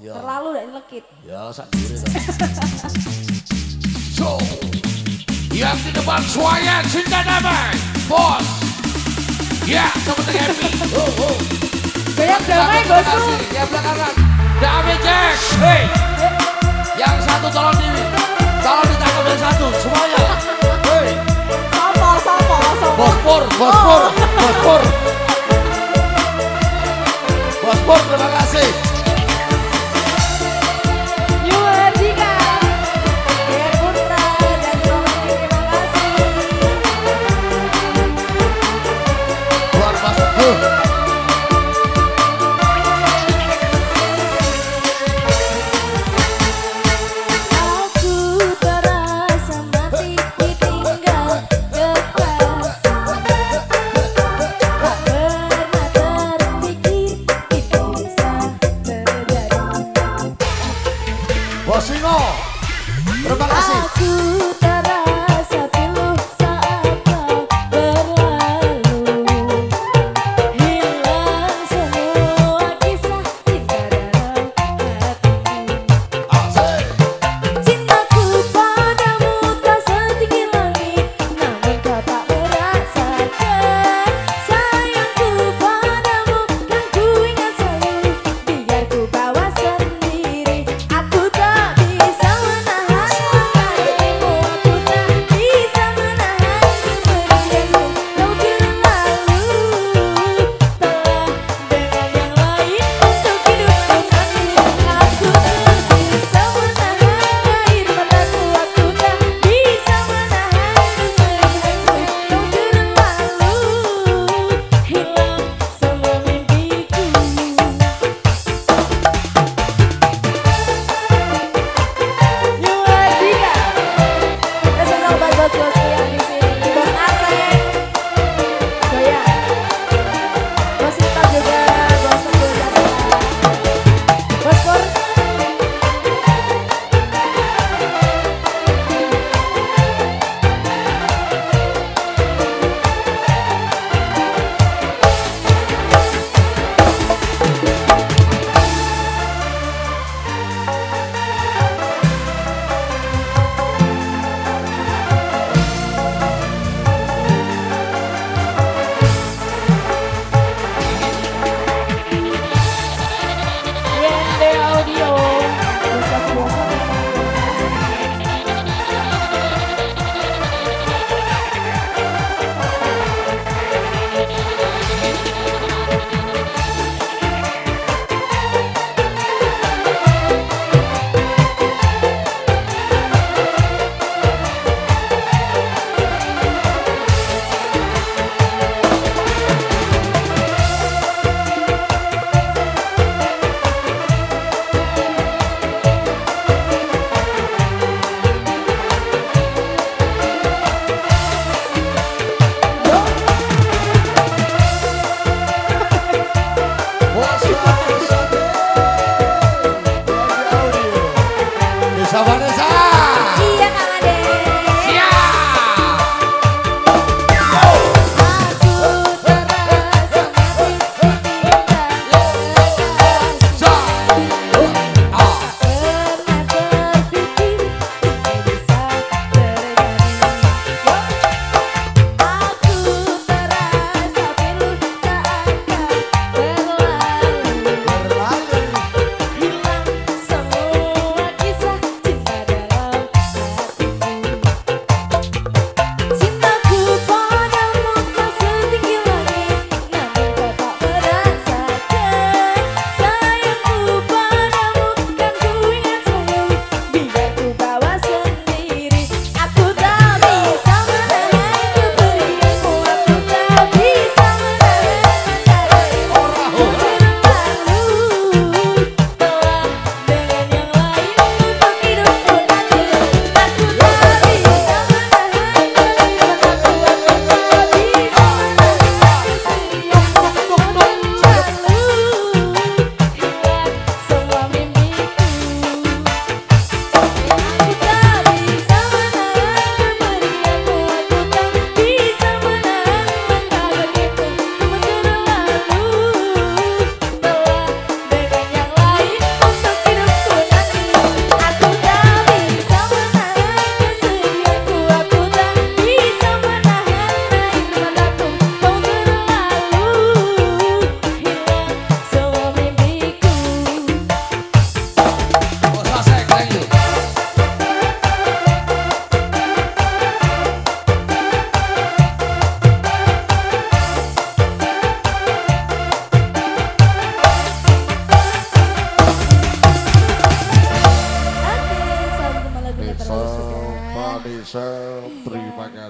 iya. Terlalu dan lekit. Ya, sak dure So, yang di depan suaya cinta damai, bos. Ya, teman happy. Oh, oh. Kayak damai bosku. Ya belakangan. Damai Jack. Hey. Yang satu tolong di tolong ditangkap yang satu semuanya. Hey. Sopo, sopo, sopo. Bospor, bospor, bospor. Terima kasih. Aku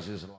kasih selamat.